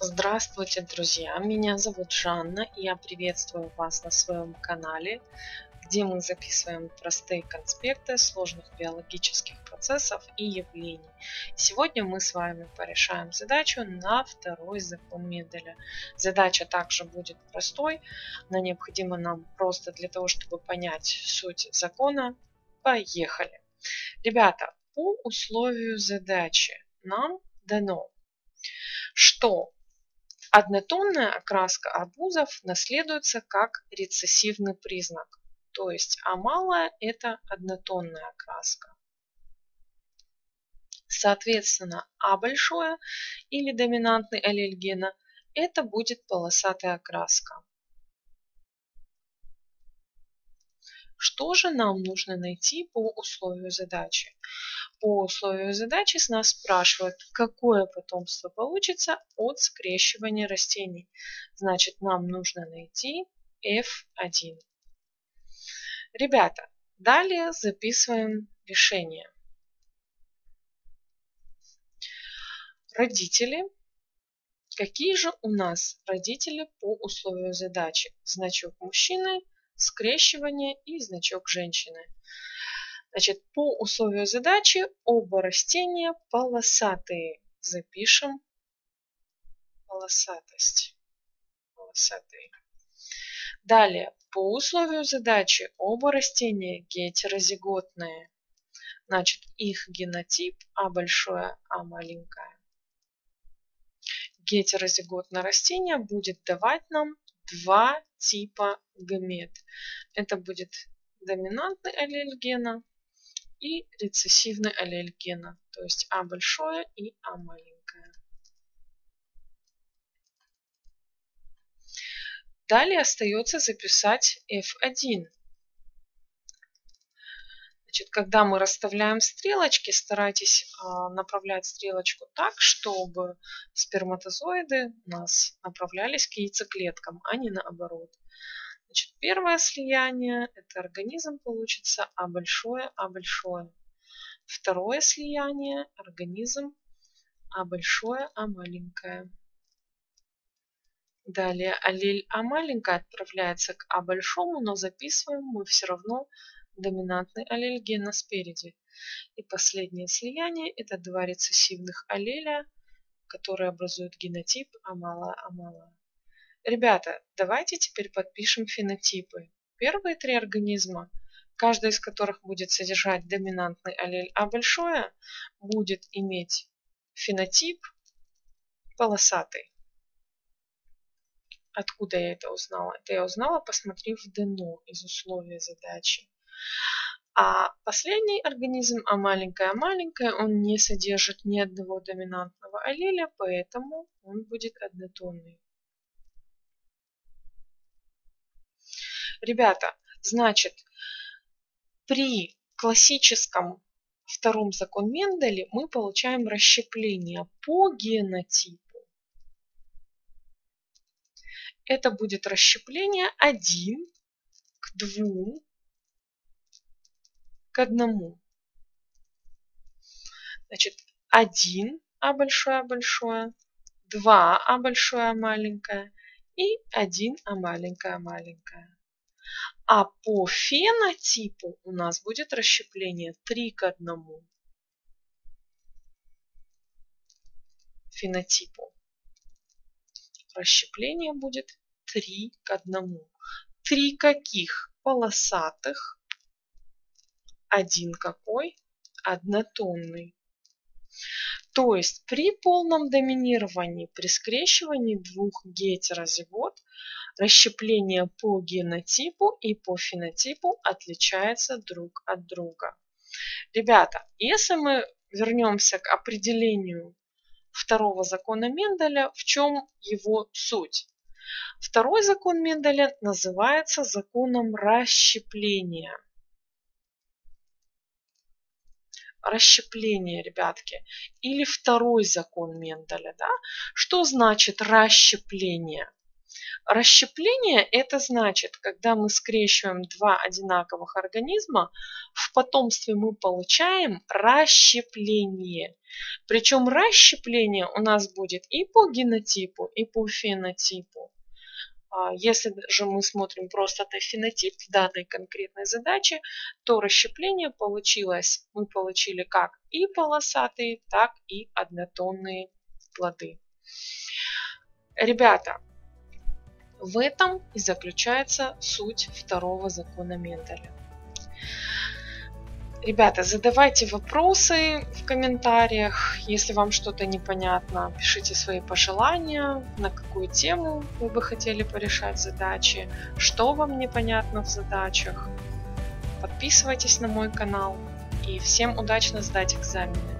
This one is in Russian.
Здравствуйте, друзья! Меня зовут Жанна, и я приветствую вас на своем канале, где мы записываем простые конспекты сложных биологических процессов и явлений. Сегодня мы с вами порешаем задачу на второй закон Менделя. Задача также будет простой, она необходима нам просто для того, чтобы понять суть закона. Поехали! Ребята, по условию задачи нам дано, что Однотонная окраска арбузов наследуется как рецессивный признак, то есть А малая – это однотонная окраска. Соответственно, А большое или доминантный аллель гена – это будет полосатая окраска. Что же нам нужно найти по условию задачи? По условию задачи с нас спрашивают, какое потомство получится от скрещивания растений. Значит, нам нужно найти F1. Ребята, далее записываем решение. Родители. Какие же у нас родители по условию задачи? Значок мужчины – скрещивание и значок женщины. Значит, по условию задачи оба растения полосатые. Запишем полосатость. Полосатые. Далее, по условию задачи оба растения гетерозиготные. Значит, их генотип А большое, А маленькое. Гетерозиготное растение будет давать нам два типа гамет. Это будет доминантный аллель гена и рецессивный аллель гена, то есть А большое и А маленькое. Далее остается записать F1. Значит, когда мы расставляем стрелочки, старайтесь а, направлять стрелочку так, чтобы сперматозоиды у нас направлялись к яйцеклеткам, а не наоборот. Значит, первое слияние – это организм получится А большое, А большое. Второе слияние – организм А большое, А маленькое. Далее аллель А маленькая отправляется к А большому, но записываем мы все равно доминантный аллель гена спереди. И последнее слияние – это два рецессивных аллеля, которые образуют генотип амала-амала. Ребята, давайте теперь подпишем фенотипы. Первые три организма, каждый из которых будет содержать доминантный аллель А большое, будет иметь фенотип полосатый. Откуда я это узнала? Это я узнала, посмотрев ДНО из условия задачи. А последний организм, а маленькая, маленькая, он не содержит ни одного доминантного аллеля, поэтому он будет однотонный. Ребята, значит, при классическом втором закон Менделе мы получаем расщепление по генотипу. Это будет расщепление 1 к 2 к одному. Значит, 1 А большое, большое, 2 А большое, маленькое и 1 А маленькое, маленькое. А по фенотипу у нас будет расщепление 3 к 1. Фенотипу. Расщепление будет 3 к 1. Три каких? Полосатых, один какой? Однотонный. То есть при полном доминировании, при скрещивании двух гетерозигот, расщепление по генотипу и по фенотипу отличается друг от друга. Ребята, если мы вернемся к определению второго закона Менделя, в чем его суть? Второй закон Менделя называется законом расщепления – расщепление, ребятки. Или второй закон Менделя. Да? Что значит расщепление? Расщепление – это значит, когда мы скрещиваем два одинаковых организма, в потомстве мы получаем расщепление. Причем расщепление у нас будет и по генотипу, и по фенотипу. А если же мы смотрим просто на фенотип данной конкретной задаче, то расщепление получилось, мы получили как и полосатые, так и однотонные плоды. Ребята, в этом и заключается суть второго закона Менделя. Ребята, задавайте вопросы в комментариях. Если вам что-то непонятно, пишите свои пожелания, на какую тему вы бы хотели порешать задачи, что вам непонятно в задачах. Подписывайтесь на мой канал и всем удачно сдать экзамены.